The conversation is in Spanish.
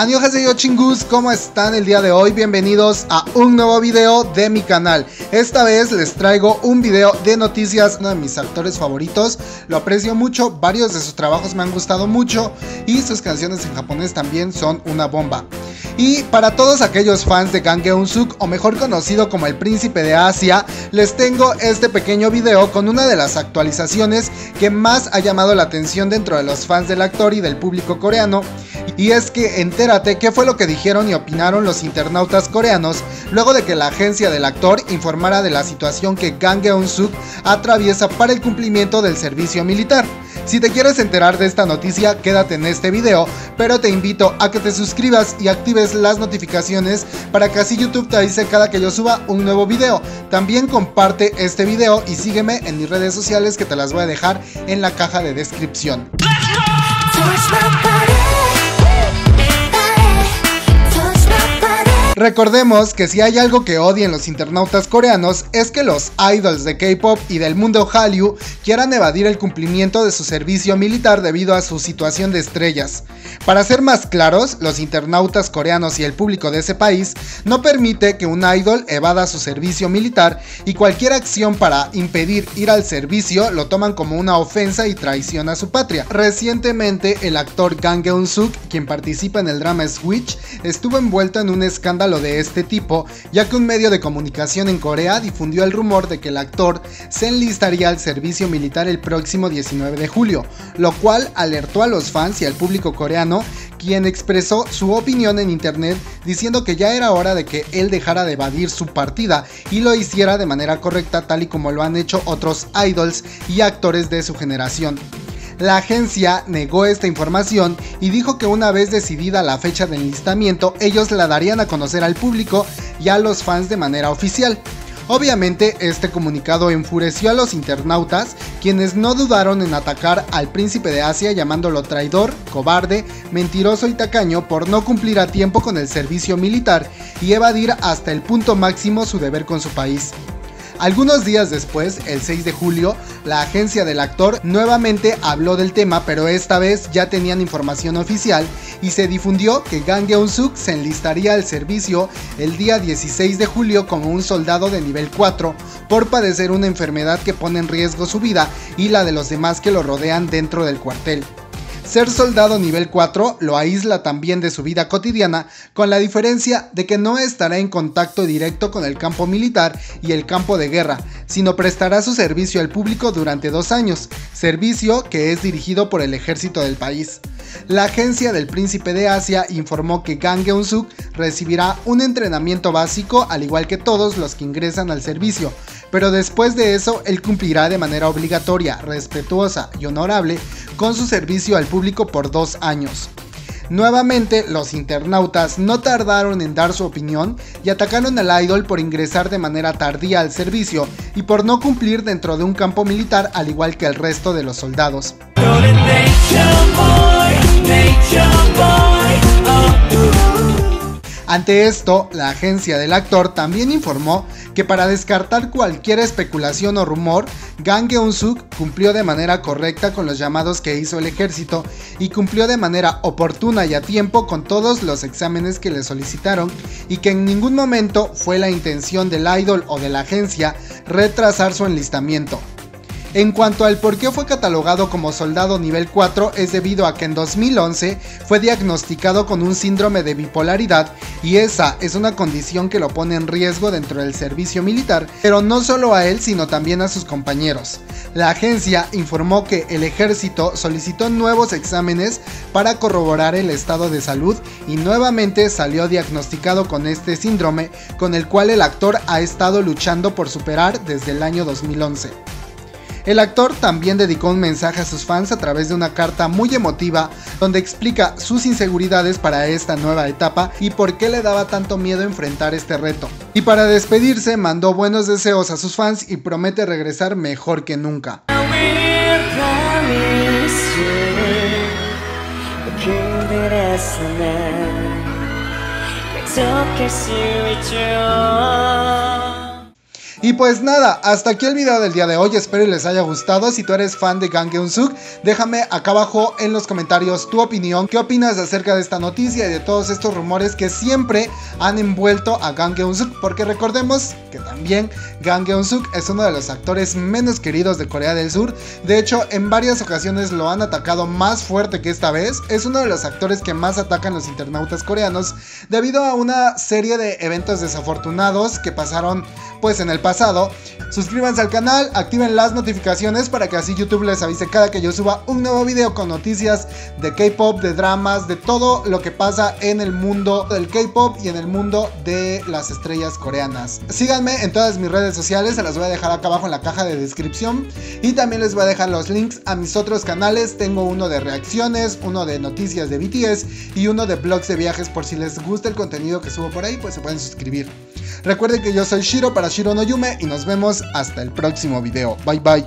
Annyeonghaseyo chingus, ¿cómo están el día de hoy? Bienvenidos a un nuevo video de mi canal. Esta vez les traigo un video de noticias, uno de mis actores favoritos. Lo aprecio mucho, varios de sus trabajos me han gustado mucho y sus canciones en japonés también son una bomba. Y para todos aquellos fans de Kang Geun-suk, o mejor conocido como el príncipe de Asia, les tengo este pequeño video con una de las actualizaciones que más ha llamado la atención dentro de los fans del actor y del público coreano. Y es que entérate qué fue lo que dijeron y opinaron los internautas coreanos luego de que la agencia del actor informara de la situación que Kang Geun-suk atraviesa para el cumplimiento del servicio militar. Si te quieres enterar de esta noticia, quédate en este video, pero te invito a que te suscribas y actives las notificaciones para que así YouTube te avise cada que yo suba un nuevo video. También comparte este video y sígueme en mis redes sociales que te las voy a dejar en la caja de descripción. Recordemos que si hay algo que odien los internautas coreanos es que los idols de K-pop y del mundo Hallyu quieran evadir el cumplimiento de su servicio militar debido a su situación de estrellas. Para ser más claros, los internautas coreanos y el público de ese país no permite que un idol evada su servicio militar y cualquier acción para impedir ir al servicio lo toman como una ofensa y traición a su patria. Recientemente el actor Kang Geun-suk, quien participa en el drama Switch, estuvo envuelto en un escándalo de este tipo, ya que un medio de comunicación en Corea difundió el rumor de que el actor se enlistaría al servicio militar el próximo 19 de julio, lo cual alertó a los fans y al público coreano, quien expresó su opinión en internet diciendo que ya era hora de que él dejara de evadir su partida y lo hiciera de manera correcta tal y como lo han hecho otros idols y actores de su generación. La agencia negó esta información y dijo que una vez decidida la fecha de enlistamiento, ellos la darían a conocer al público y a los fans de manera oficial. Obviamente este comunicado enfureció a los internautas, quienes no dudaron en atacar al príncipe de Asia llamándolo traidor, cobarde, mentiroso y tacaño por no cumplir a tiempo con el servicio militar y evadir hasta el punto máximo su deber con su país. Algunos días después, el 6 de julio, la agencia del actor nuevamente habló del tema, pero esta vez ya tenían información oficial y se difundió que Gang Geun-suk se enlistaría al servicio el día 16 de julio como un soldado de nivel 4 por padecer una enfermedad que pone en riesgo su vida y la de los demás que lo rodean dentro del cuartel. Ser soldado nivel 4 lo aísla también de su vida cotidiana, con la diferencia de que no estará en contacto directo con el campo militar y el campo de guerra, sino prestará su servicio al público durante dos años, servicio que es dirigido por el ejército del país. La agencia del Príncipe de Asia informó que Gang Geun-suk recibirá un entrenamiento básico al igual que todos los que ingresan al servicio, pero después de eso él cumplirá de manera obligatoria, respetuosa y honorable con su servicio al público por dos años. Nuevamente, los internautas no tardaron en dar su opinión y atacaron al idol por ingresar de manera tardía al servicio y por no cumplir dentro de un campo militar al igual que el resto de los soldados. Ante esto, la agencia del actor también informó que para descartar cualquier especulación o rumor, Gang Geun-suk cumplió de manera correcta con los llamados que hizo el ejército y cumplió de manera oportuna y a tiempo con todos los exámenes que le solicitaron y que en ningún momento fue la intención del idol o de la agencia retrasar su enlistamiento. En cuanto al por qué fue catalogado como soldado nivel 4 es debido a que en 2011 fue diagnosticado con un síndrome de bipolaridad y esa es una condición que lo pone en riesgo dentro del servicio militar, pero no solo a él sino también a sus compañeros. La agencia informó que el ejército solicitó nuevos exámenes para corroborar el estado de salud y nuevamente salió diagnosticado con este síndrome con el cual el actor ha estado luchando por superar desde el año 2011. El actor también dedicó un mensaje a sus fans a través de una carta muy emotiva donde explica sus inseguridades para esta nueva etapa y por qué le daba tanto miedo enfrentar este reto. Y para despedirse mandó buenos deseos a sus fans y promete regresar mejor que nunca. Y pues nada, hasta aquí el video del día de hoy, espero les haya gustado. Si tú eres fan de Gang Geun-suk, déjame acá abajo en los comentarios tu opinión. ¿Qué opinas acerca de esta noticia y de todos estos rumores que siempre han envuelto a Gang Geun-suk? Porque recordemos que también Gang Geun-suk es uno de los actores menos queridos de Corea del Sur. De hecho, en varias ocasiones lo han atacado más fuerte que esta vez. Es uno de los actores que más atacan los internautas coreanos debido a una serie de eventos desafortunados que pasaron pues en el pasado. Suscríbanse al canal, activen las notificaciones para que así YouTube les avise cada que yo suba un nuevo video con noticias de K-pop, de dramas, de todo lo que pasa en el mundo del K-pop y en el mundo de las estrellas coreanas. Síganme en todas mis redes sociales, se las voy a dejar acá abajo en la caja de descripción y también les voy a dejar los links a mis otros canales. Tengo uno de reacciones, uno de noticias de BTS y uno de blogs de viajes por si les gusta el contenido que subo por ahí, pues se pueden suscribir. Recuerden que yo soy Shiro para Shiro no Yume y nos vemos hasta el próximo video. Bye bye.